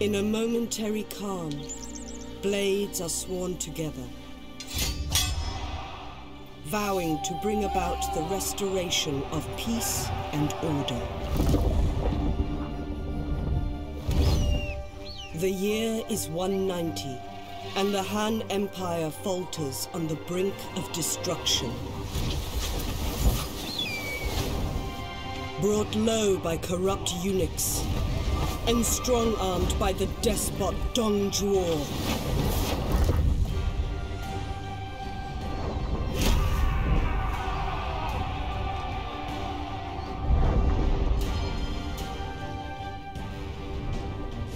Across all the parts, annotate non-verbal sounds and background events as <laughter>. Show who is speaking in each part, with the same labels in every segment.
Speaker 1: In a momentary calm, blades are sworn together, vowing to bring about the restoration of peace and order. The year is 190, and the Han Empire falters on the brink of destruction. Brought low by corrupt eunuchs, and strong-armed by the despot Dong Zhuo.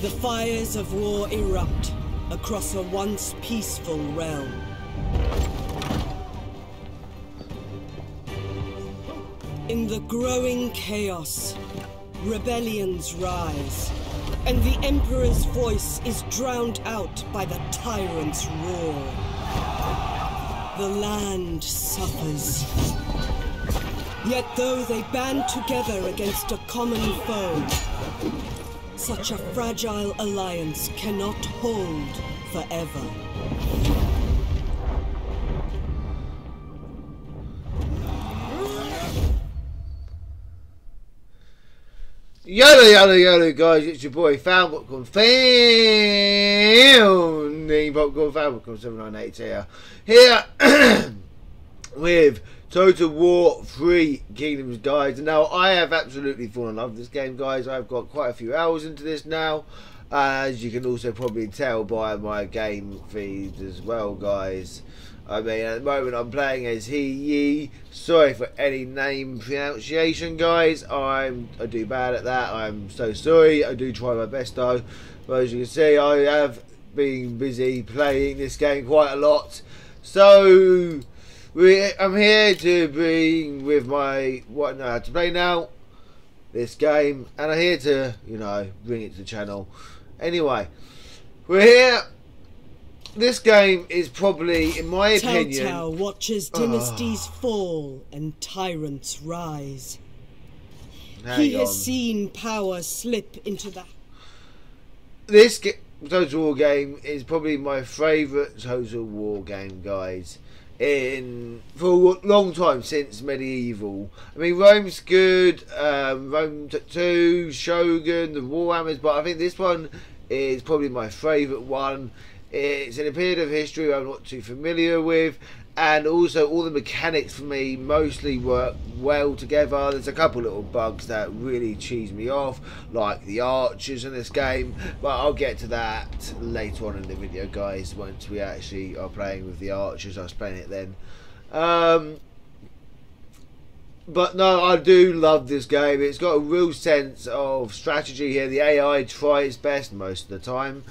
Speaker 1: The fires of war erupt across a once peaceful realm. In the growing chaos, rebellions rise, and the Emperor's voice is drowned out by the tyrant's roar. The land suffers. Yet though they band together against a common foe, such a fragile alliance cannot hold forever.
Speaker 2: Yellow, yellow, yellow, guys, it's your boy Fan Popcorn Founding Popcorn Fan Popcorn 798 here. Here <clears throat> with Total War 3 Kingdoms guys. Now I have absolutely fallen in love with this game, guys. I've got quite a few hours into this now. As you can also probably tell by my game feeds as well, guys. I mean, at the moment I'm playing as he, ye. Sorry for any name pronunciation, guys. I'm I do bad at that. I'm so sorry. I do try my best though. But as you can see, I have been busy playing this game quite a lot. So we, I'm here to bring with my what I know how to play now. This game, and I'm here to you know bring it to the channel. Anyway, we're here this game is probably, in my opinion,
Speaker 1: Telltale watches dynasties fall and tyrants rise.
Speaker 2: hang
Speaker 1: he
Speaker 2: on.
Speaker 1: has seen power slip into the
Speaker 2: this Total War game is probably my favourite Total War game, guys. In for a long time since medieval. I mean, Rome's good. Um, Rome Two, Shogun, the Warhammers, but I think this one is probably my favourite one. It's in a period of history I'm not too familiar with, and also all the mechanics for me mostly work well together. There's a couple little bugs that really cheese me off, like the archers in this game, but I'll get to that later on in the video, guys. Once we actually are playing with the archers, I'll explain it then. Um, but no, I do love this game. It's got a real sense of strategy here. The AI tries best most of the time.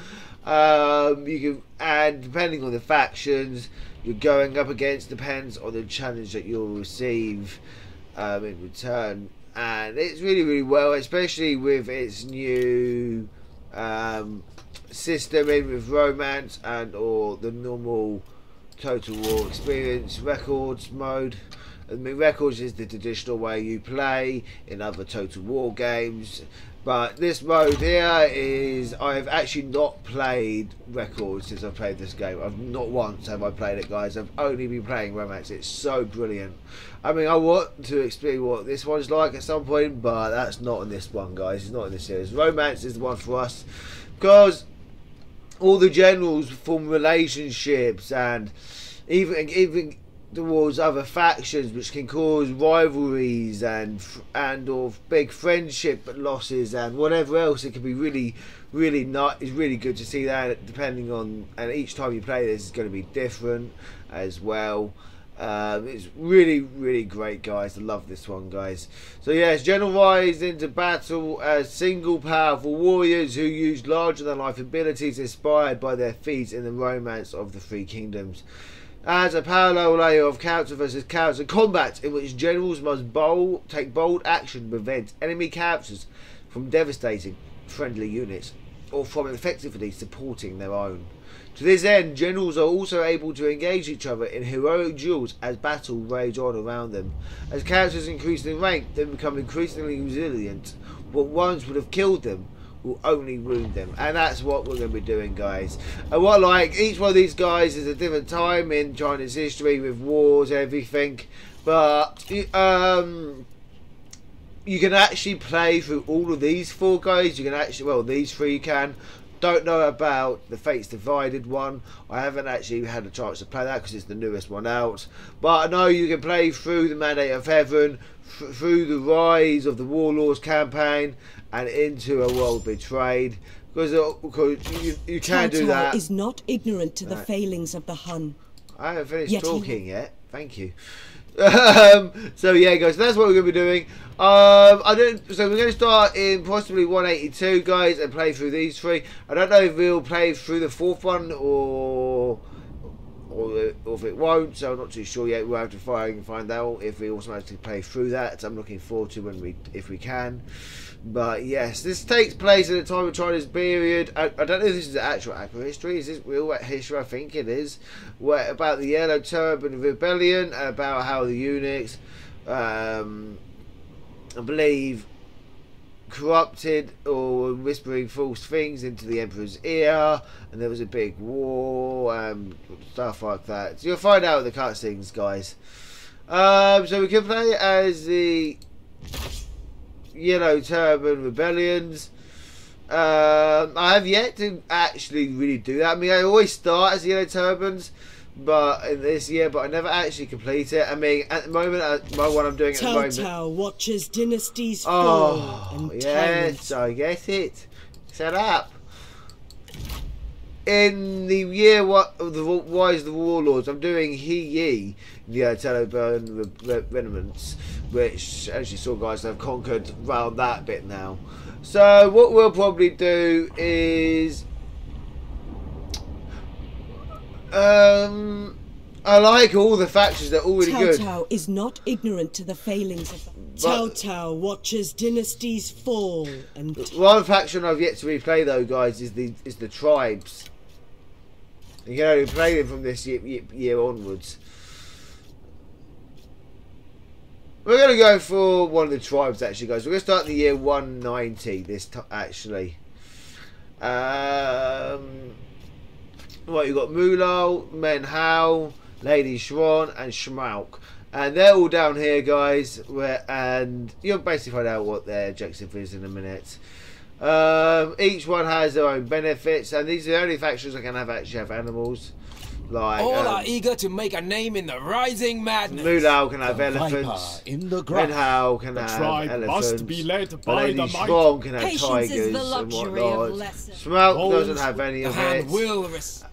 Speaker 2: Um, you can, and depending on the factions you're going up against, depends on the challenge that you'll receive um, in return. And it's really, really well, especially with its new um, system in with romance and or the normal Total War experience records mode. I mean, records is the traditional way you play in other Total War games, but this mode here is I've actually not played records since I've played this game. I've not once have I played it, guys. I've only been playing romance. It's so brilliant. I mean, I want to experience what this one's like at some point, but that's not in this one, guys. It's not in this series. Romance is the one for us because all the generals form relationships and even even towards other factions which can cause rivalries and and or big friendship losses and whatever else. It can be really really not It's really good to see that depending on and each time you play this is going to be different as well. Um, it's really really great guys. I love this one guys. So yes general rise into battle as single powerful warriors who use larger than life abilities inspired by their feats in the romance of the three kingdoms as a parallel layer of character versus character combat in which generals must bold, take bold action to prevent enemy characters from devastating friendly units or from effectively supporting their own. To this end, generals are also able to engage each other in heroic duels as battle rage on around them. As characters increase in rank, they become increasingly resilient. What once would have killed them will only wound them. And that's what we're going to be doing, guys. And what like, each one of these guys is a different time in China's history with wars and everything. But, um, you can actually play through all of these four guys. You can actually, well, these three you can. Don't know about the Fates Divided one. I haven't actually had a chance to play that because it's the newest one out. But I know you can play through the Mandate of Heaven, through the Rise of the Warlords campaign, and into a World Betrayed. Because, uh, because you, you can do that.
Speaker 1: is not ignorant to the right. failings of the Han.
Speaker 2: I haven't finished Yet talking yet. Thank you. um, so yeah, guys, that's what we're going to be doing. Um, I don't. So we're going to start in possibly 182, guys, and play through these three. I don't know if we'll play through the fourth one or or, or if it won't. So I'm not too sure yet. We'll have to find find out if we also manage to play through that. I'm looking forward to when we if we can. But yes, this takes place at the time of China's period. I, I don't know if this is actual accurate history. Is this real history? I think it is. Where, about the Yellow Turban Rebellion, about how the eunuchs, um, I believe, corrupted or whispering false things into the Emperor's ear, and there was a big war, um, stuff like that. So you'll find out the cutscenes, guys. Um, so we can play as the Yellow Turban Rebellions. Um, I have yet to actually really do that. I mean, I always start as Yellow Turbans, but in this year, but I never actually complete it. I mean, at the moment, uh, my one I'm doing at the moment.
Speaker 1: Telltale watches dynasties fall oh, and
Speaker 2: yes, I get it. Set up. In the year what the Rise the Warlords, I'm doing He Yi, the uh, Teleburn Remnants which, as you saw, guys, they've conquered around that bit now. So what we'll probably do is, um, I like all the factions; they're all really Tao good.
Speaker 1: Tao is not ignorant to the failings of. Cao Cao watches dynasties fall and.
Speaker 2: One faction I've yet to replay, though, guys, is the is the tribes. You can only play them from this year, year onwards. We're going to go for one of the tribes, actually, guys. We're going to start the year 190 this time, actually. Um, what, you've got Mulal, Men Hao, Lady Shron, and Shmauk. And they're all down here, guys. Where, and you'll basically find out what their objective is in a minute. Um, each one has their own benefits, and these are the only factions that can have actually have animals. Like,
Speaker 3: All um, are eager to make a name in the rising madness.
Speaker 2: Mulal can have the elephants. In the grass. Redhowl can the have tribe elephants. must be led by the, the Strong can have Patience tigers is the luxury and whatnot. Smoke doesn't have any of it. Will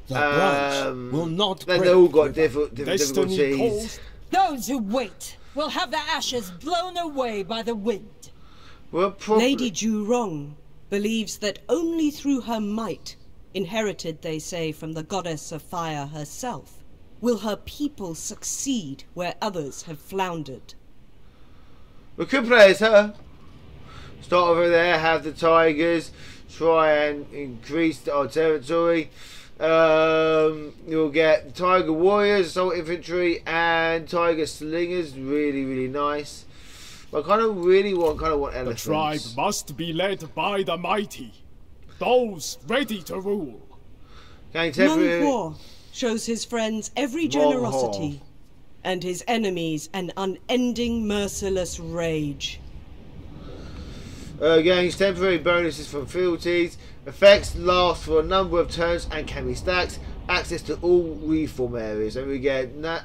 Speaker 2: the um, will not then they all got different, difficulties.
Speaker 1: Those who wait will have their ashes blown away by the wind.
Speaker 2: Well,
Speaker 1: Lady Zhurong believes that only through her might inherited, they say, from the goddess of fire herself, will her people succeed where others have floundered.
Speaker 2: We could play as her. Start over there, have the Tigers, try and increase our territory. Um, you'll get Tiger Warriors, Assault Infantry, and Tiger Slingers. Really, really nice. But I kind of really want, kind of want elephants.
Speaker 4: The tribe must be led by the mighty those ready to rule.
Speaker 1: Meng Huo shows his friends every generosity, and his enemies an unending, merciless rage.
Speaker 2: Uh, gains temporary bonuses from fealties. Effects last for a number of turns and can be stacked. Access to all reform areas. And we get Na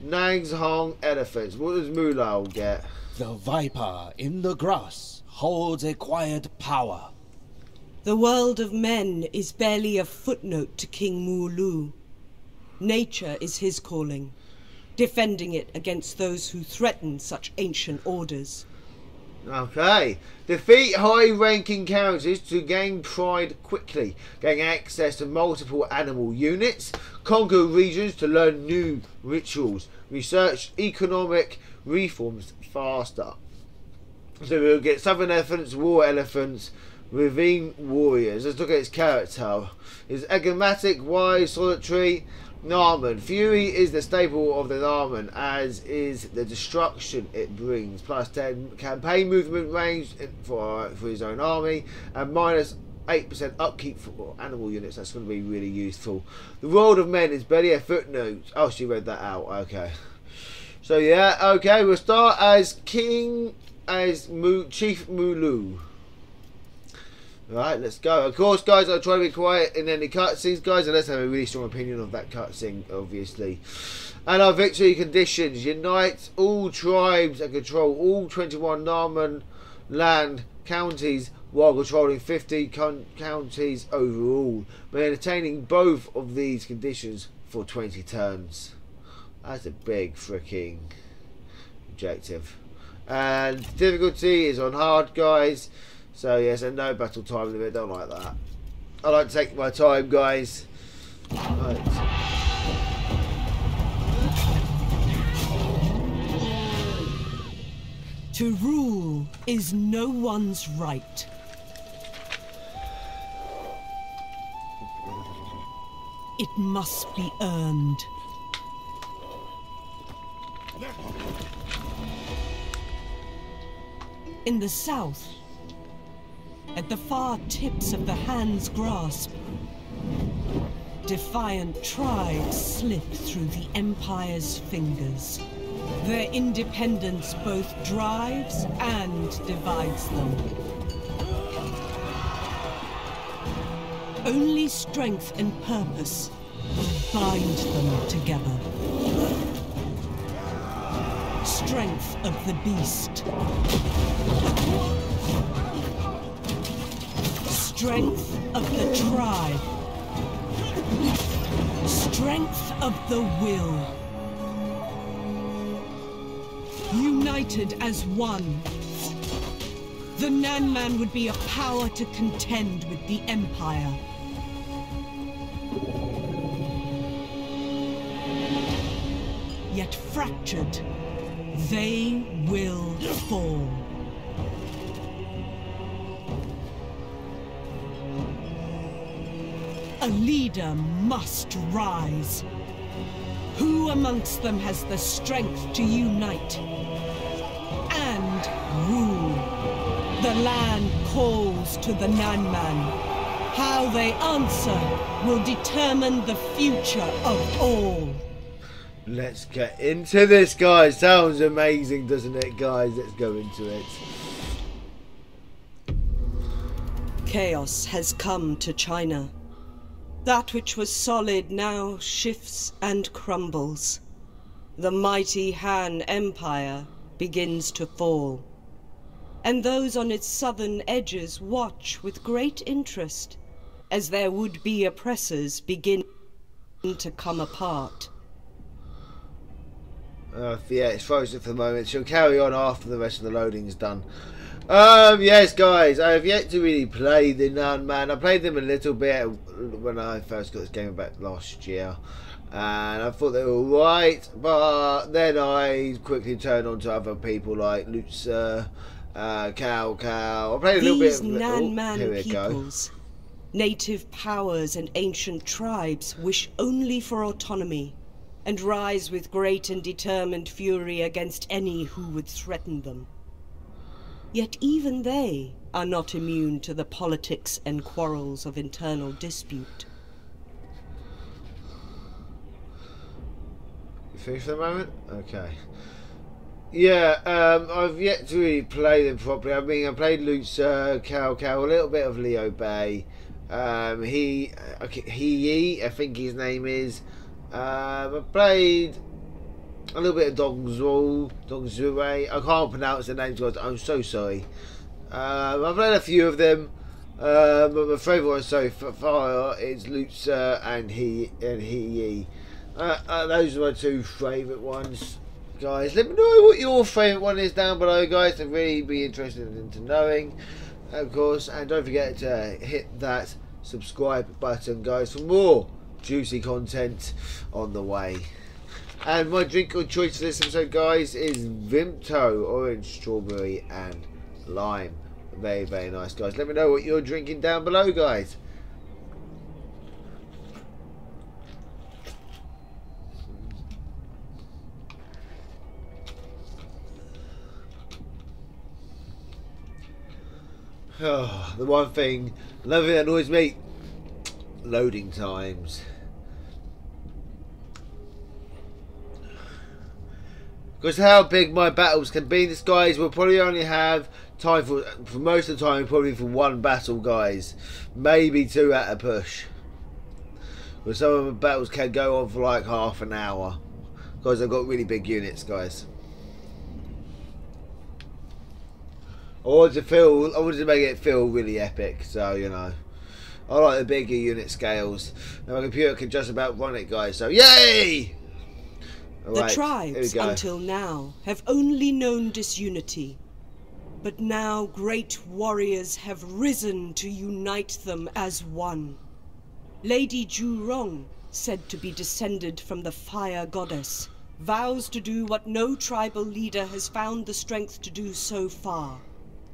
Speaker 2: Nang's Hong Elephants. What does Mulal get?
Speaker 5: The Viper in the grass holds a quiet power.
Speaker 1: The world of men is barely a footnote to King Mulu. Nature is his calling, defending it against those who threaten such ancient orders.
Speaker 2: Okay. Defeat high-ranking characters to gain pride quickly. Gain access to multiple animal units. Conquer regions to learn new rituals. Research economic reforms faster. So we'll get southern elephants, war elephants, Ravine Warriors. Let's look at his character. He's enigmatic, wise, solitary, Narman. Fury is the staple of the Narman, as is the destruction it brings. Plus 10 campaign movement range for, uh, for his own army, and minus 8% upkeep for animal units. That's going to be really useful. The World of Men is barely a footnote. Oh, she read that out. Okay. So, yeah, okay, we'll start as King, as Mu, Chief Mulu. Right, let's go. Of course, guys, I'll try to be quiet in any cutscenes, guys, unless I have a really strong opinion of that cutscene, obviously. And our victory conditions unite all tribes and control all 21 Narman land counties while controlling 50 counties overall, maintaining both of these conditions for 20 turns. That's a big freaking objective. And difficulty is on hard, guys. So yes, and no battle time limit. Don't like that. I like to take my time, guys. Right.
Speaker 1: To rule is no one's right. It must be earned. In the south, at the far tips of the Han's grasp. Defiant tribes slip through the Empire's fingers. Their independence both drives and divides them. Only strength and purpose will bind them together. Strength of the beast. Strength of the tribe. Strength of the will. United as one. The Nan Man would be a power to contend with the Empire. Yet fractured, they will fall. Leader must rise. Who amongst them has the strength to unite and rule? The land calls to the Nanman. How they answer will determine the future of all.
Speaker 2: Let's get into this, guys. Sounds amazing, doesn't it, guys? Let's go into it.
Speaker 1: Chaos has come to China. That which was solid now shifts and crumbles. The mighty Han Empire begins to fall. And those on its southern edges watch with great interest as their would-be oppressors begin to come apart.
Speaker 2: Uh, yeah, it's frozen for the moment. She'll carry on after the rest of the loading is done. Um, yes, guys, I have yet to really play the Nun Man. I played them a little bit when I first got this game back last year, and I thought they were right, but then I quickly turned on to other people like Lutzer, uh, Cao Cao. I played a
Speaker 1: These
Speaker 2: little bit of
Speaker 1: Nan
Speaker 2: oh,
Speaker 1: Man
Speaker 2: we
Speaker 1: peoples, native powers and ancient tribes wish only for autonomy and rise with great and determined fury against any who would threaten them. Yet even they are not immune to the politics and quarrels of internal dispute.
Speaker 2: You finished the moment? Okay. Yeah, um, I've yet to really play them properly. I mean, I played Lutzer, Cao Cao, a little bit of Liu Bei. Um, he, okay, he, I think his name is. Um, I played a little bit of Dongzhou, Dongzhui. I can't pronounce the names, guys. I'm so sorry. Um, I've played a few of them. Um, my favourite one so far is Lutzer and he and he. Uh, uh, those are my two favourite ones, guys. Let me know what your favourite one is down below, guys. I'd really be interested into knowing, of course. And don't forget to hit that subscribe button, guys, for more juicy content on the way. And my drink of choice for this episode, guys, is Vimto orange, strawberry, and lime. Very, very nice, guys. Let me know what you're drinking down below, guys. Oh, <sighs> the one thing, that annoys me, loading times. Because how big my battles can be, this guys will probably only have time for, for most of the time, probably for one battle, guys. Maybe two at a push. But some of the battles can go on for like half an hour. Because I've got really big units, guys. I wanted to feel, I wanted to make it feel really epic, so you know. I like the bigger unit scales. And my computer can just about run it, guys. So yay!
Speaker 1: The
Speaker 2: here
Speaker 1: tribes, until now, have only known disunity. But now great warriors have risen to unite them as one. Lady Zhurong, said to be descended from the fire goddess, vows to do what no tribal leader has found the strength to do so far.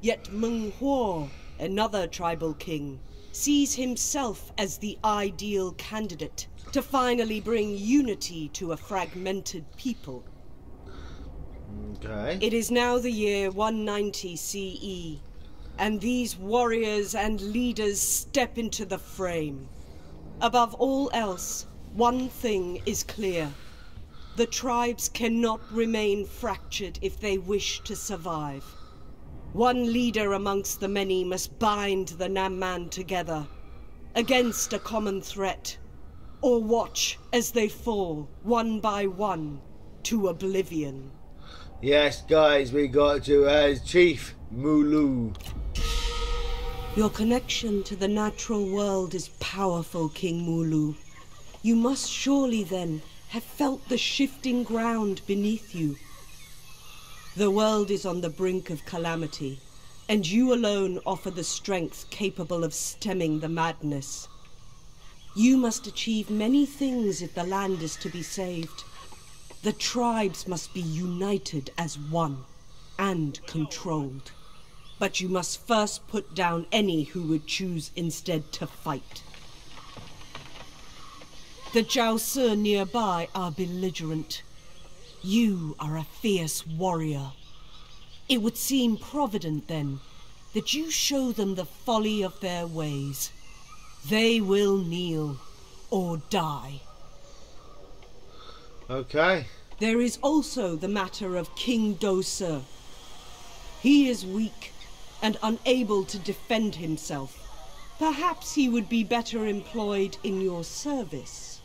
Speaker 1: Yet Meng Huo, another tribal king, sees himself as the ideal candidate to finally bring unity to a fragmented people.
Speaker 2: Okay.
Speaker 1: It is now the year 190 CE, and these warriors and leaders step into the frame. Above all else, one thing is clear. The tribes cannot remain fractured if they wish to survive. One leader amongst the many must bind the Nanman together against a common threat, or watch as they fall, one by one, to oblivion.
Speaker 2: Yes, guys, we got to as Chief Mulu.
Speaker 1: Your connection to the natural world is powerful, King Mulu. You must surely then have felt the shifting ground beneath you. The world is on the brink of calamity, and you alone offer the strength capable of stemming the madness. You must achieve many things if the land is to be saved. The tribes must be united as one and controlled. But you must first put down any who would choose instead to fight. The Jiaosi nearby are belligerent. You are a fierce warrior. It would seem provident, then, that you show them the folly of their ways. They will kneel or die.
Speaker 2: Okay.
Speaker 1: There is also the matter of King Duosi. He is weak and unable to defend himself. Perhaps he would be better employed in your service.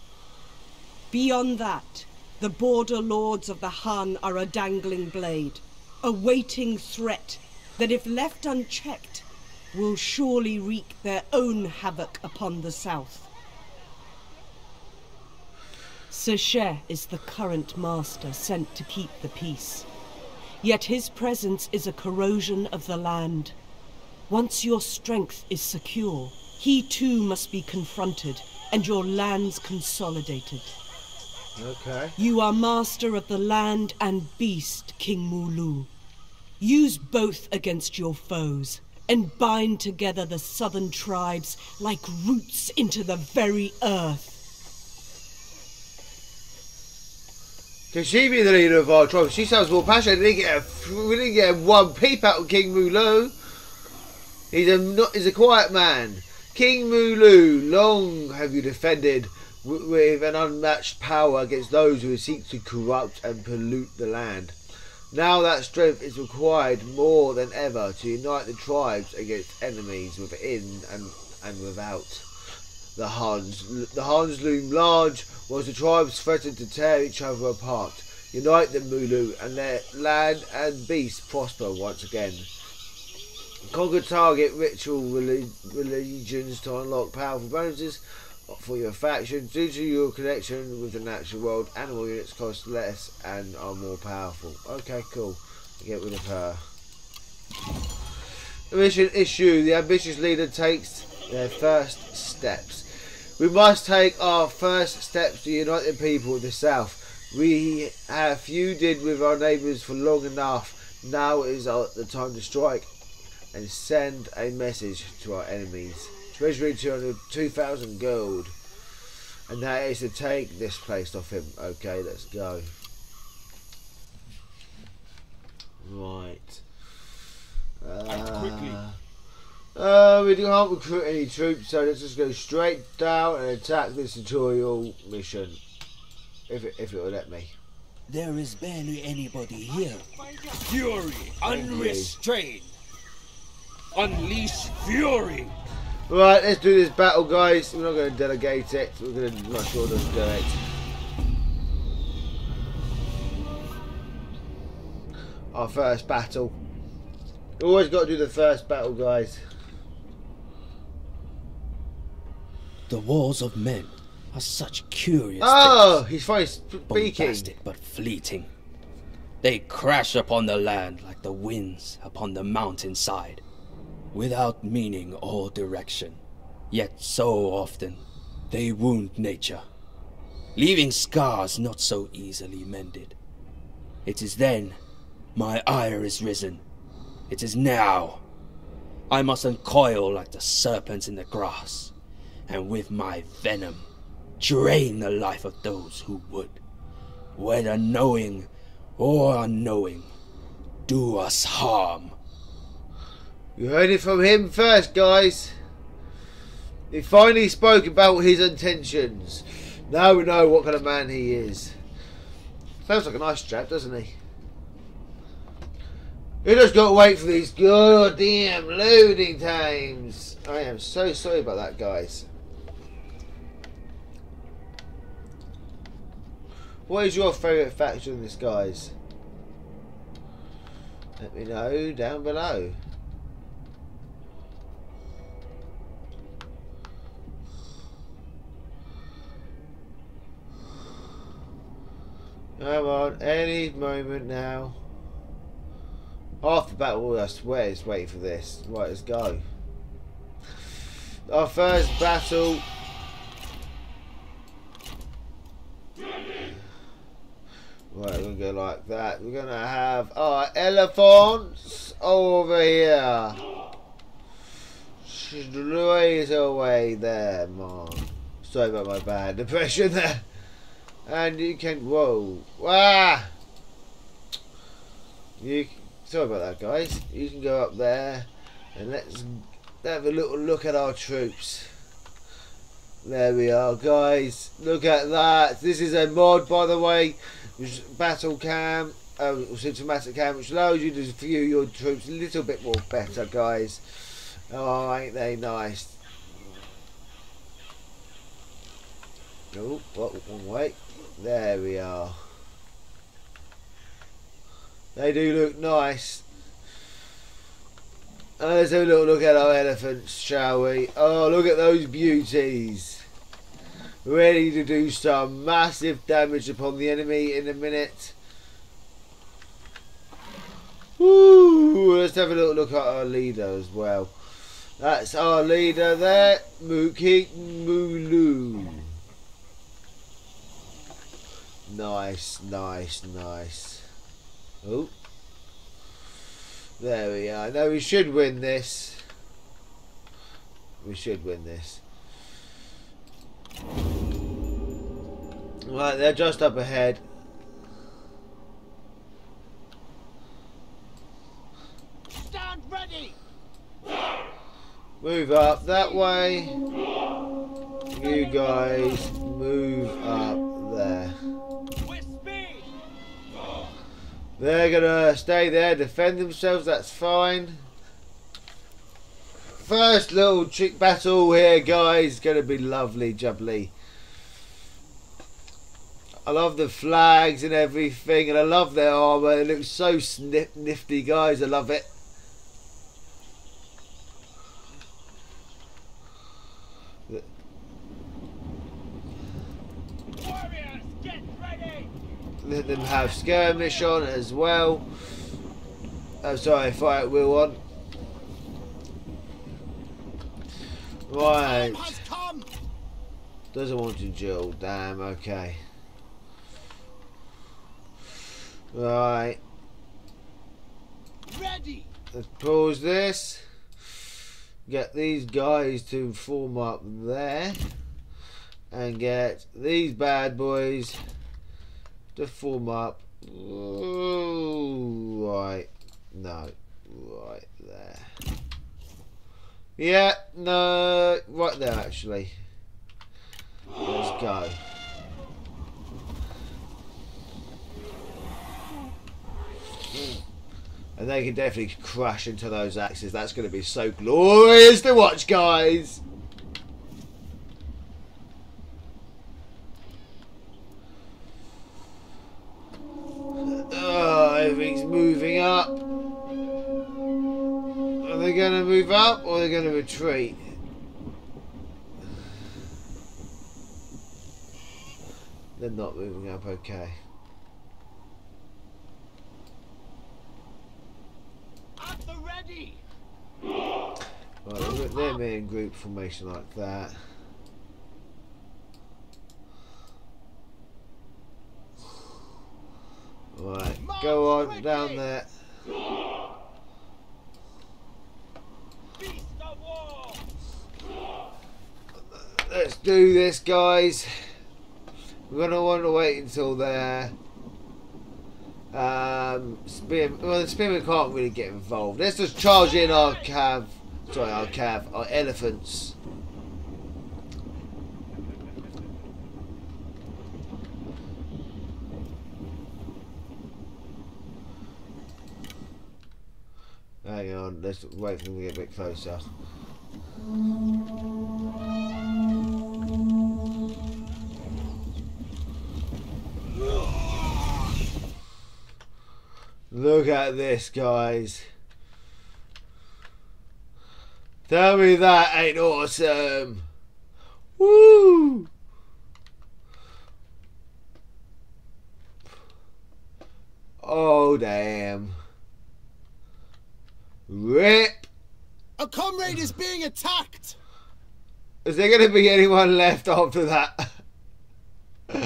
Speaker 1: Beyond that, the border lords of the Han are a dangling blade, a waiting threat that, if left unchecked, will surely wreak their own havoc upon the south. Shi Xie is the current master sent to keep the peace. Yet his presence is a corrosion of the land. Once your strength is secure, he too must be confronted and your lands consolidated.
Speaker 2: Okay.
Speaker 1: You are master of the land and beast, King Mulu. Use both against your foes and bind together the southern tribes like roots into the very earth.
Speaker 2: Can she be the leader of our tribe? She sounds more passionate. We didn't get a, we didn't get one peep out of King Mulu. He's a not, he's a quiet man. King Mulu, long have you defended with an unmatched power against those who seek to corrupt and pollute the land. Now that strength is required more than ever to unite the tribes against enemies within and, and without. The Huns, the Huns loom large, whilst the tribes threaten to tear each other apart. Unite the Mulu, and let land and beast prosper once again. Conquer target ritual reli- religions to unlock powerful bonuses for your faction. Due to your connection with the natural world, animal units cost less and are more powerful. Okay, cool. Get rid of her. Mission issue. The ambitious leader takes their first steps. We must take our first steps to unite the people of the South. We have feuded with our neighbours for long enough. Now is the time to strike and send a message to our enemies. Treasury 200, 2,000 gold. And that is to take this place off him. Okay, let's go. Right.
Speaker 4: Act quickly.
Speaker 2: Uh, Uh, we can't recruit any troops, so let's just go straight down and attack this tutorial mission. If it, if it will let me.
Speaker 5: There is barely anybody here.
Speaker 3: Fury unrestrained. Unleash fury.
Speaker 2: Right, let's do this battle, guys. We're not going to delegate it. We're going to not sure to do it. Our first battle. Always got to do the first battle, guys.
Speaker 5: The wars of men are such curious
Speaker 2: Oh,
Speaker 5: things.
Speaker 2: he's finally speaking.
Speaker 5: Bombastic but fleeting. They crash upon the land like the winds upon the mountainside, without meaning or direction. Yet so often they wound nature, leaving scars not so easily mended. It is then my ire is risen. It is now. I must uncoil like the serpents in the grass, and with my venom drain the life of those who would, whether knowing or unknowing, do us harm.
Speaker 2: You heard it from him first, guys. He finally spoke about his intentions. Now we know what kind of man he is. Sounds like a nice chap, doesn't he? You just got to wait for these goddamn loading times. I am so sorry about that, guys. What is your favourite faction in this, guys? Let me know down below. Come on, any moment now. Half the battle, I swear, is waiting for this. Right, let's go. Our first battle. Right, we're gonna go like that. We're gonna have our elephants over here. Straight away there, man. Sorry about my bad <laughs> depression there. And you can whoa. Ah you sorry about that guys. You can go up there and let's have a little look at our troops. There we are guys. Look at that. This is a mod by the way. Battle cam um, systematic cam which allows you to view your troops a little bit more better guys. Oh ain't they nice. Oh, what one way. There we are. They do look nice. Let's have a little look at our elephants, shall we? Oh, look at those beauties. Ready to do some massive damage upon the enemy in a minute. Let's have a little look at our leader as well. That's our leader there, Muki Mulu. Nice, nice, nice. Oh. There we are. Now we should win this. We should win this. Right, they're just up ahead.
Speaker 6: Stand ready!
Speaker 2: Move up that way. You guys move up They're gonna stay there, defend themselves, that's fine. First little chick battle here, guys. Gonna be lovely, jubbly. I love the flags and everything, and I love their armour. It looks so snip nifty, guys. I love it.
Speaker 6: Warriors, get ready!
Speaker 2: Let them have skirmish on as well. I'm sorry, fight wheel on. Right. Doesn't want to duel. Damn, okay. Right.
Speaker 6: Ready!
Speaker 2: Let's pause this. Get these guys to form up there. And get these bad boys to form up. Ooh, right. No. Right there. Yeah, no, right there actually. Let's go. And they can definitely crash into those axes. That's going to be so glorious to watch, guys. Going to move up or they're going to retreat? They're not moving up, okay.
Speaker 6: At the ready.
Speaker 2: Right, they're in group formation like that. Right, go on down there.
Speaker 6: Beast of war.
Speaker 2: Let's do this, guys. We're gonna want to wait until they're um. Well, the spearmen can't really get involved. Let's just charge in our cav. Sorry, our cav, our elephants. Hang on, let's wait for them to get a bit closer. Look at this, guys. Tell me that ain't awesome. Woo! Oh, damn. Rip!
Speaker 3: A comrade is being attacked!
Speaker 2: Is there going to be anyone left after that? <laughs>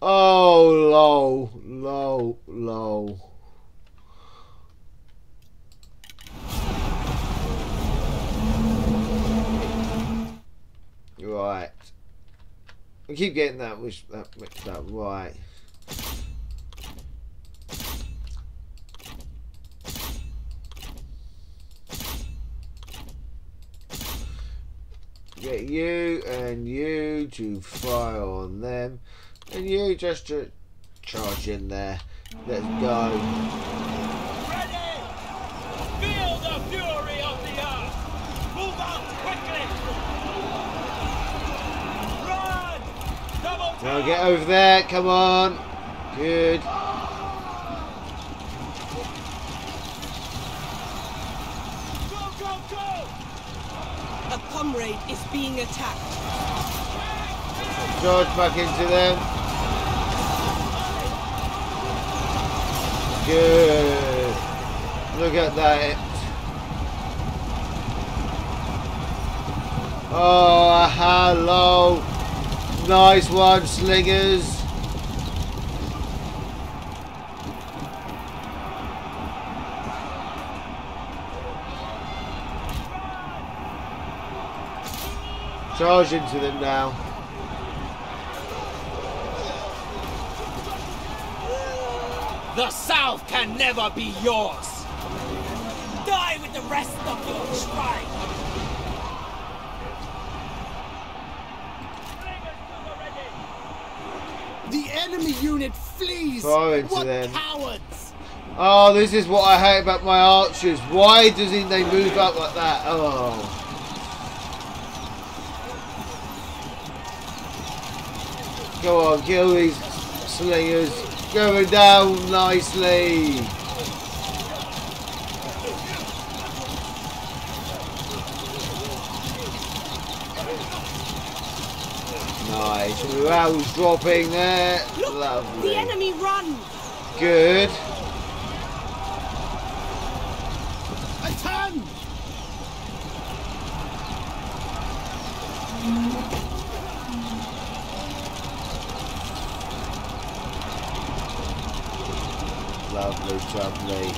Speaker 2: oh, low, low, low. Right. We keep getting that which that mixed up. Right. Get you and you to fire on them, and you just to charge in there. Let's go.
Speaker 6: Ready. Feel the fury of the earth. Move out quickly. Run. Double
Speaker 2: Now get over there. Come on. Good.
Speaker 6: Go, go, go.
Speaker 1: A comrade is being attacked.
Speaker 2: Charge back into them. Good. Look at that. Oh, hello. Nice one, slingers. Charge into them now.
Speaker 6: The South can never be yours. Die with the rest of your tribe.
Speaker 3: The enemy unit flees!
Speaker 2: Fire into
Speaker 3: what
Speaker 2: them.
Speaker 3: cowards!
Speaker 2: Oh, this is what I hate about my archers. Why doesn't they move up like that? Oh. Go on, kill these slingers. Going down nicely. Nice. Morale's dropping there.
Speaker 1: Look,
Speaker 2: Lovely.
Speaker 1: the enemy runs.
Speaker 2: Good.
Speaker 3: A ton!
Speaker 2: Lovely, lovely.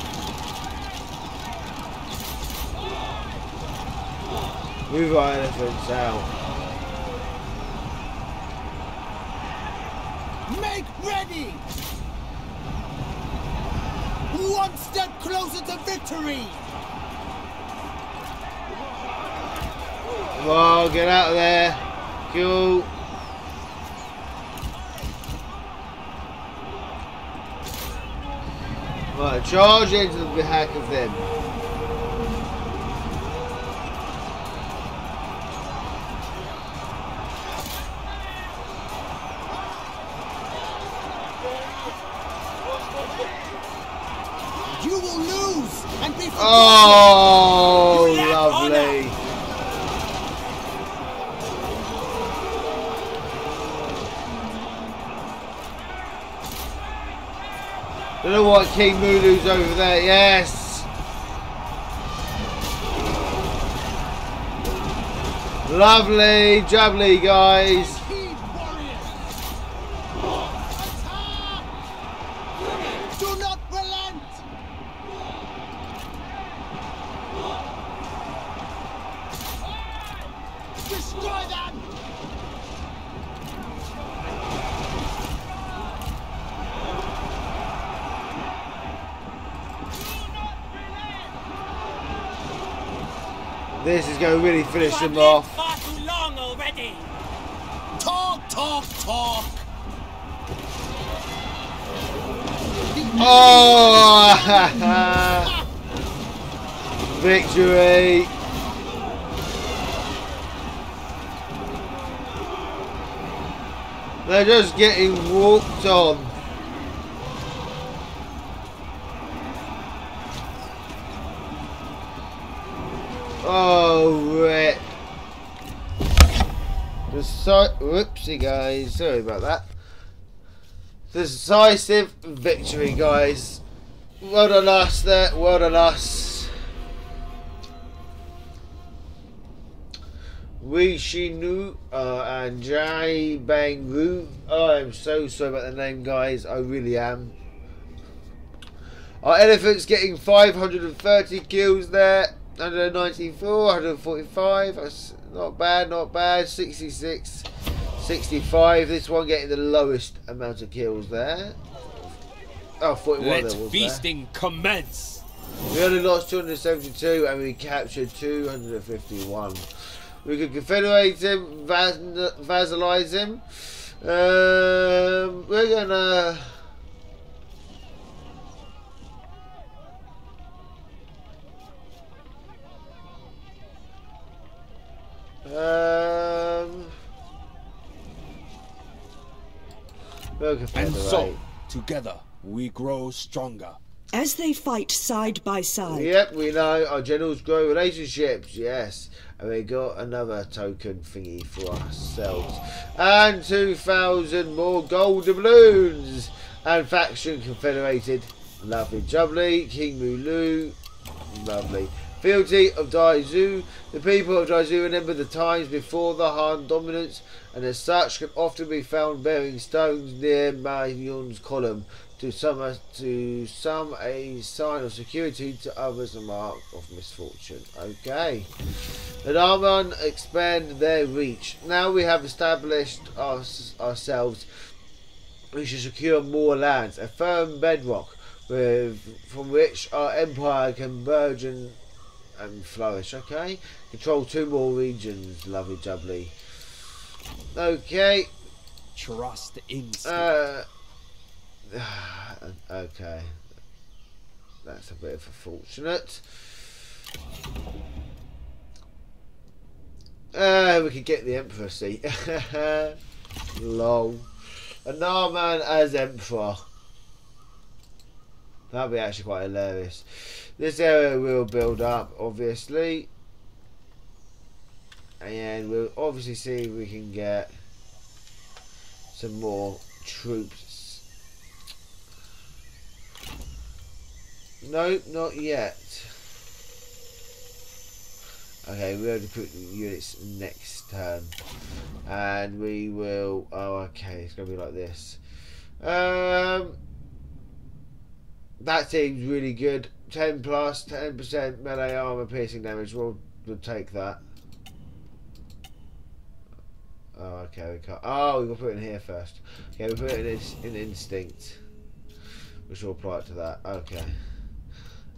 Speaker 2: Move our elephants out.
Speaker 3: Make ready! One step closer to victory!
Speaker 2: On, get out of there. Cool. Right, charge into the hack of them. King Mulu's over there. Yes. Lovely, jubbly, guys.
Speaker 3: Heed, warriors. Attack! Do not relent. Destroy them.
Speaker 2: This is going to really finish
Speaker 6: You
Speaker 2: them off.
Speaker 6: far too long already.
Speaker 3: Talk, talk, talk.
Speaker 2: Oh! <laughs> Victory! They're just getting walked on. Oh, rip. Deci- Whoopsie, guys. Sorry about that. Decisive victory, guys. Well done us there. Well done us. Wishinu uh, and Jai Bangu. Oh, I'm so sorry about the name, guys. I really am. Our elephant's getting 530 kills there. 194, 145. That's not bad, not bad. 66, 65. This one getting the lowest amount of kills there. Oh, 41
Speaker 6: Let
Speaker 2: there was there.
Speaker 6: feasting commence.
Speaker 2: We only lost 272 and we captured 251. We could confederate him, vas- vassalize him. Um, we're gonna. Um,
Speaker 6: And
Speaker 2: confederate.
Speaker 6: so, together, we grow stronger.
Speaker 1: As they fight side by side,
Speaker 2: Yep, we know our generals grow relationships, yes. And we got another token thingy for ourselves. And 2,000 more gold doubloons. And faction confederated. Lovely jubbly. King Mulu. Lovely. Fealty of Daizu. The people of Daizu remember the times before the Han dominance and as such can often be found bearing stones near Ma Yuan's column. To some, to some a sign of security, to others a mark of misfortune. Okay. The Nanman expand their reach. Now we have established us, ourselves, we should secure more lands, a firm bedrock with, from which our empire can burgeon and flourish. Okay. Control two more regions. Lovely jubbly. Okay.
Speaker 6: Trust instinct.
Speaker 2: Uh, <sighs> okay. That's a bit of a fortunate. Uh, we could get the Emperor seat. <laughs> Lol. A Nanman as Emperor. That'd be actually quite hilarious. This area will build up, obviously. And we'll obviously see if we can get some more troops. No, not yet. Okay, we're going to put units next turn. And we will... Oh, okay, it's going to be like this. Um, that seems really good. 10 plus, 10% melee armor piercing damage. We'll, we'll take that. Oh, okay, we can't. Oh, we've got to put it in here first. Okay, we put it in, in instinct, which will apply it to that. Okay.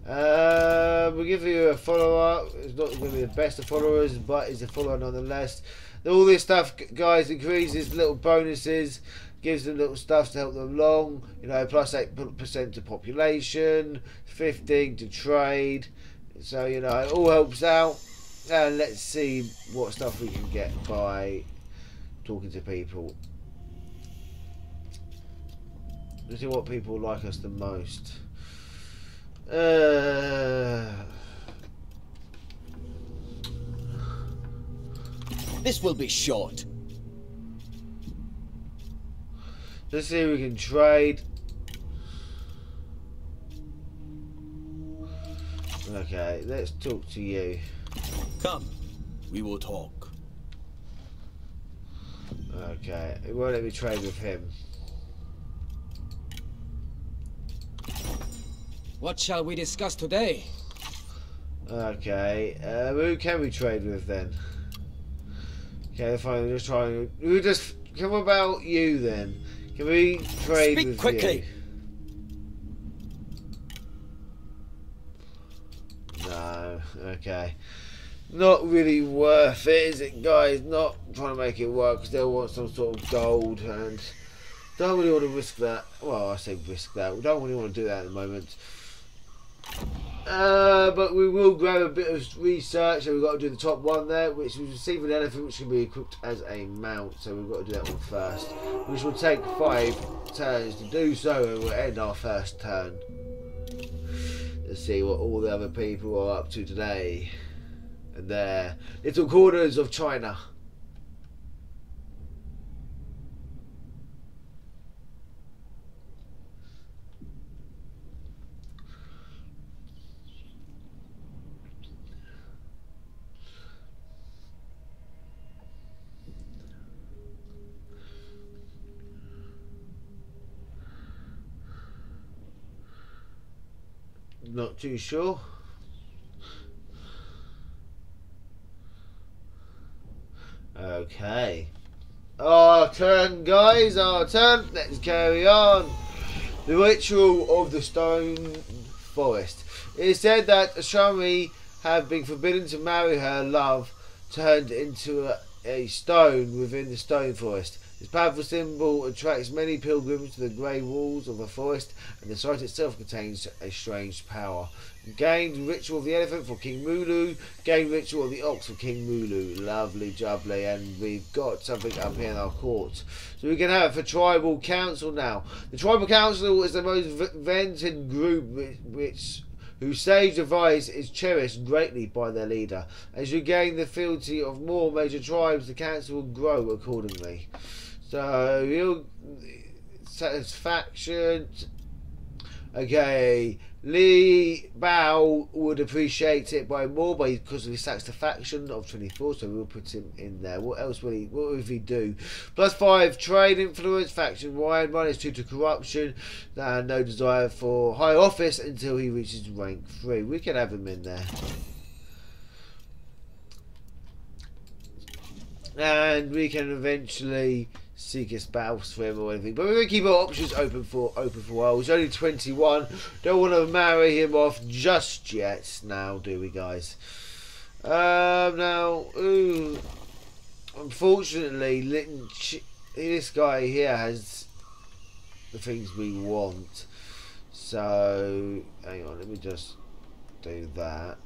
Speaker 2: Uh, we'll give you a follower. It's not going to be the best of followers, but it's a follower nonetheless. All this stuff, guys, increases little bonuses, gives them little stuff to help them along. You know, plus eight percent to population, fifteen to trade. So you know, it all helps out. And let's see what stuff we can get by talking to people. Let's see what people like us the most. Uh,
Speaker 3: This will be short.
Speaker 2: Let's see if we can trade. Okay, let's talk to you.
Speaker 3: Come, we will talk.
Speaker 2: Okay, it won't let me trade with him.
Speaker 6: What shall we discuss today?
Speaker 2: Okay, uh, who can we trade with then? Okay, fine. We're just trying. We just come about you then. Can we trade
Speaker 3: Speak
Speaker 2: with
Speaker 3: quickly.
Speaker 2: you? No. Okay. Not really worth it, is it, guys? Not trying to make it work because they'll want some sort of gold and don't really want to risk that. Well, I say risk that. We don't really want to do that at the moment. Uh, but we will grab a bit of research. and we've got to do the top one there, which is receive an elephant, which can be equipped as a mount. So we've got to do that one first, which will take five turns to do so, and we'll end our first turn. Let's see what all the other people are up to today, and their little corners of China. Not too sure. Okay. Our turn, guys. Our turn. Let's carry on. The ritual of the stone forest. It is said that Ashima have been forbidden to marry her love turned into a, a stone within the stone forest. This powerful symbol attracts many pilgrims to the grey walls of the forest, and the site itself contains a strange power. Gained ritual of the elephant for King Mulu, gained ritual of the ox for King Mulu. Lovely jubbly, and we've got something up here in our court. So we can have for tribal council now. The tribal council is the most vented group which, which whose sage advice is cherished greatly by their leader. As you gain the fealty of more major tribes, the council will grow accordingly. So you'll satisfaction. Okay, Lee Bao would appreciate it by more by because of his satisfaction of twenty four. So we'll put him in there. What else will he? What will he do? Plus five trade influence faction wide minus two to corruption no desire for high office until he reaches rank three. We can have him in there. and we can eventually seek a spouse for him or anything. But we're to keep our options open for open for a while. He's only 21. Don't want to marry him off just yet. Now, do we, guys? Um, now, ooh, unfortunately, this guy here has the things we want. So, hang on, let me just do that.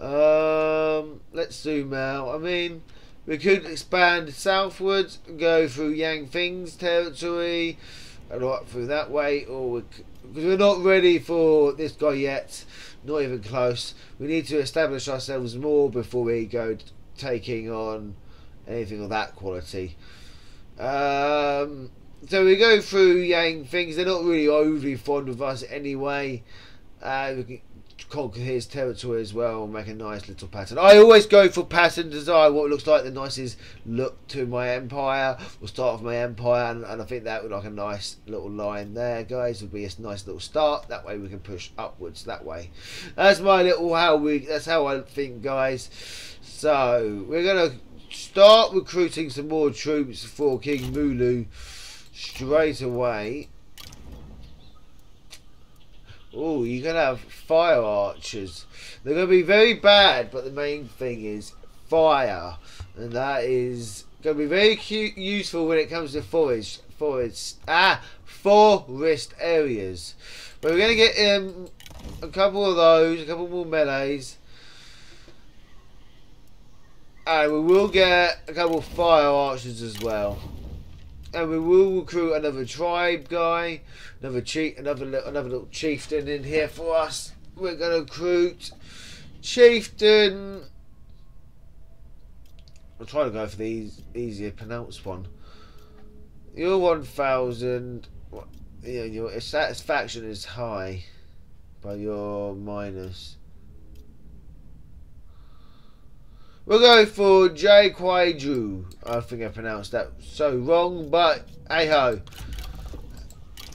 Speaker 2: Um, let's zoom out. I mean, we could expand southwards, go through Yang Feng's territory, and right through that way, or we because we're not ready for this guy yet, not even close. We need to establish ourselves more before we go taking on anything of that quality. Um, so we go through Yang Things. They're not really overly fond of us anyway. Uh, we can conquer his territory as well make a nice little pattern. I always go for pattern design, what looks like the nicest look to my empire. We'll start with my empire, and, and I think that would like a nice little line there, guys. Would be a nice little start. That way we can push upwards. That way. That's my little how we. That's how I think, guys. So we're gonna start recruiting some more troops for King Mulu straight away. Oh, you're gonna have fire archers. They're gonna be very bad, but the main thing is fire, and that is gonna be very cu- useful when it comes to forest, forest, ah, forest areas. But we're gonna get um, a couple of those, a couple more melees. And we will get a couple of fire archers as well. And we will recruit another tribe guy, another chief, another another little chieftain in here for us. We're gonna recruit chieftain. I'm trying to go for the eas- easier pronounced one. Your one thousand, yeah, your satisfaction is high, but your minus. We'll go for Jay Kwai-ju. I think I pronounced that so wrong, but hey ho.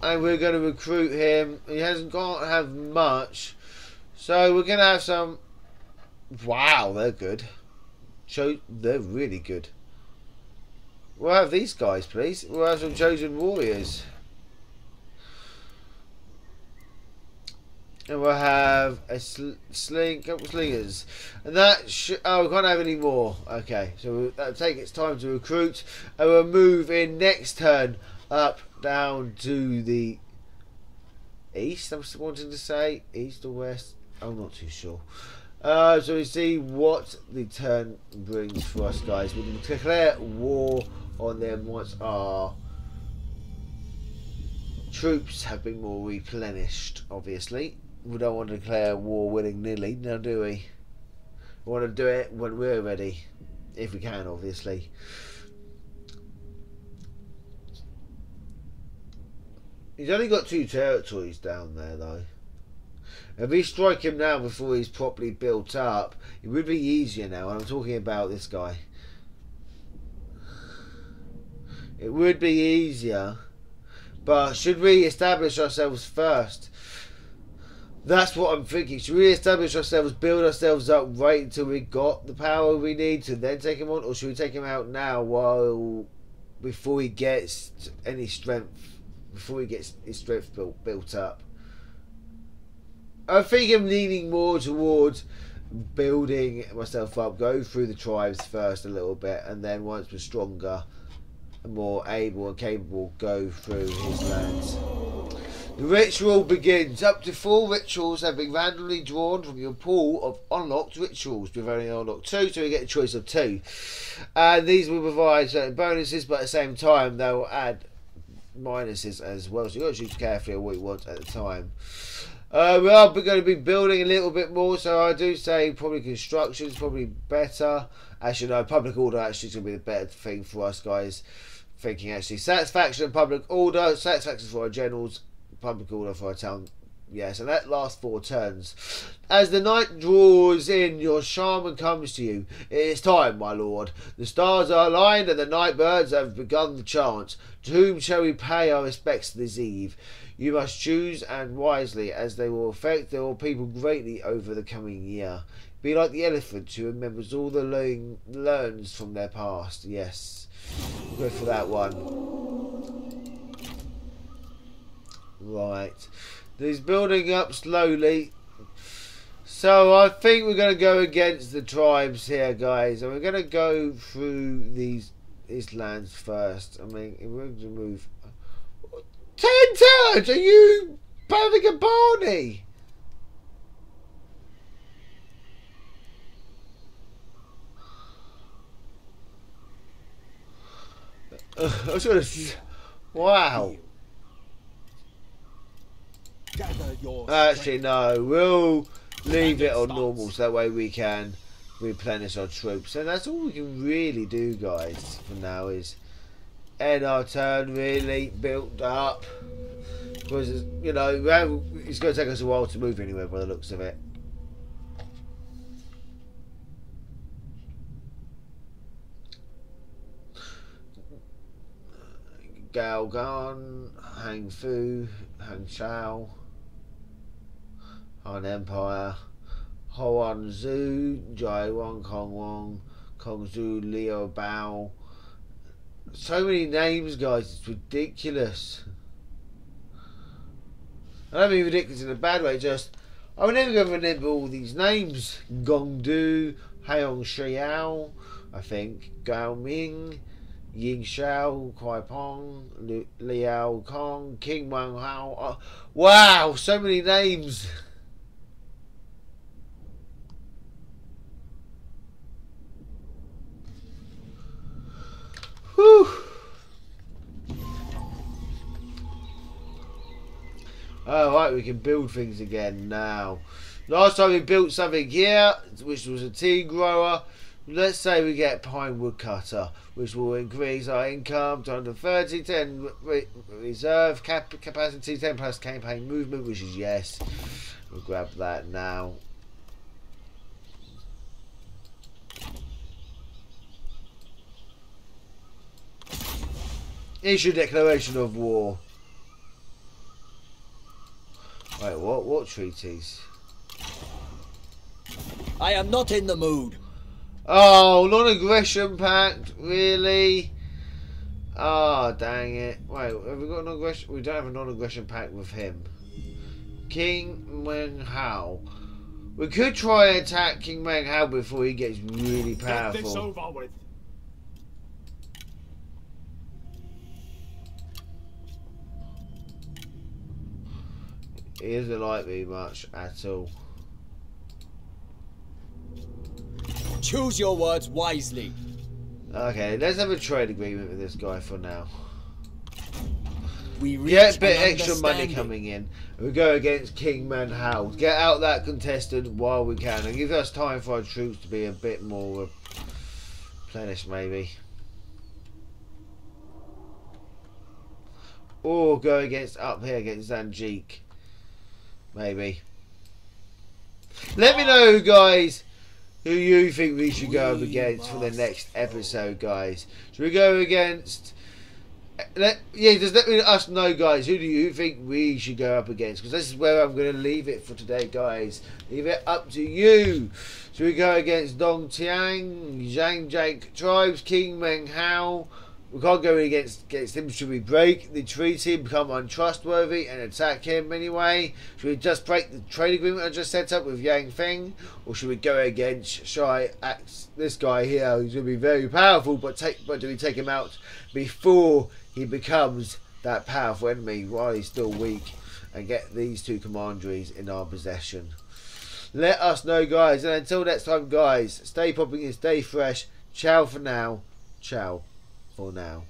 Speaker 2: And we're going to recruit him. He hasn't got have much. So we're going to have some. Wow, they're good. Cho- they're really good. We'll have these guys, please. We'll have some chosen warriors. And we'll have a sl- sling, couple slingers. And that oh, we can't have any more. Okay, so we'll, take its time to recruit. And we'll move in next turn up, down to the east. I'm wanting to say east or west. I'm not too sure. Uh, so we see what the turn brings for us, guys. We can declare war on them once our troops have been more replenished, obviously. We don't want to declare war willy nilly, now do we? We want to do it when we're ready. If we can, obviously. He's only got two territories down there, though. If we strike him now before he's properly built up, it would be easier now. And I'm talking about this guy. It would be easier. But should we establish ourselves first? That's what I'm thinking. Should we establish ourselves, build ourselves up, right until we got the power we need to then take him on, or should we take him out now while before he gets any strength, before he gets his strength built built up? I think I'm leaning more towards building myself up, go through the tribes first a little bit, and then once we're stronger and more able and capable, go through his lands. The ritual begins. Up to four rituals have been randomly drawn from your pool of unlocked rituals. We've only unlocked two, so we get a choice of two. And these will provide certain bonuses, but at the same time, they will add minuses as well. So you've got to choose carefully what you want at the time. Uh, we are going to be building a little bit more, so I do say probably construction is probably better. As you know, public order actually is going to be the better thing for us guys. Thinking actually, satisfaction and public order, satisfaction for our generals, public order for a town. Yes, and that lasts four turns. As the night draws in, your shaman comes to you. It is time, my lord. The stars are aligned and the night birds have begun the chant. To whom shall we pay our respects this eve? You must choose and wisely, as they will affect your people greatly over the coming year. Be like the elephant who remembers all the learn, learns from their past. Yes, we'll go for that one. Right, he's building up slowly. So I think we're going to go against the tribes here, guys, and we're going to go through these these lands first. I mean, we're going to move Ten turns? Are you having a Barney? <sighs> I was gonna. Wow.
Speaker 3: Your
Speaker 2: Actually, no. We'll leave it on normal so that way we can replenish our troops. And that's all we can really do, guys, for now is end our turn really built up. Because, you know, it's going to take us a while to move anywhere by the looks of it. Galgan, Hang Fu, Hang Chao, Han Empire, Hoan Zhu, Jai Wang Kong Wong, Kong Zhu, Leo Bao. So many names, guys, it's ridiculous. I don't mean ridiculous in a bad way, just I would never go remember all these names. Gongdu, Haiyong Xiao, I think, Gao Ming, Ying Xiao, Kuai Pong, Li- Liao Kong, King Wang Hao. Oh, wow, so many names. Whew. Alright, we can build things again now. Last time we built something here, which was a tea grower. Let's say we get pine wood cutter, which will increase our income to 130, 10 re- reserve cap- capacity, 10 plus campaign movement, which is yes. We'll grab that now. Issue declaration of war. Wait, what? What treaties?
Speaker 3: I am not in the mood.
Speaker 2: Oh, non-aggression pact, really? Ah, dang it. Wait, have we got an aggression? We don't have a non-aggression pact with him. King Meng Hao. We could try and attack King Meng Hao before he gets really powerful.
Speaker 4: Get this
Speaker 2: powerful.
Speaker 4: over with.
Speaker 2: He doesn't like me much at all.
Speaker 3: Choose your words wisely.
Speaker 2: Okay, let's have a trade agreement with this guy for now.
Speaker 3: We
Speaker 2: Get a bit extra money coming in. We go against King Meng Hao. Get out that contestant while we can and give us time for our troops to be a bit more replenished, maybe. Or go against up here against Zanjik. Maybe. Let me know, guys, who you think we should go up against for the next episode, guys. Should we go against? Let, yeah, just let me, us know, guys. Who do you think we should go up against? Because this is where I'm going to leave it for today, guys. Leave it up to you. Should we go against Dong Tiang, Zhang Jake tribes, King Meng Hao? We can't go against against him. Should we break the treaty, become untrustworthy, and attack him anyway? Should we just break the trade agreement I just set up with Yang Feng, or should we go against Shi Xie, this guy here, who's going to be very powerful, but take but do we take him out before he becomes that powerful enemy while he's still weak, and get these two commanderies in our possession? Let us know, guys. And until next time, guys, stay popping and stay fresh. Ciao for now. Ciao for now.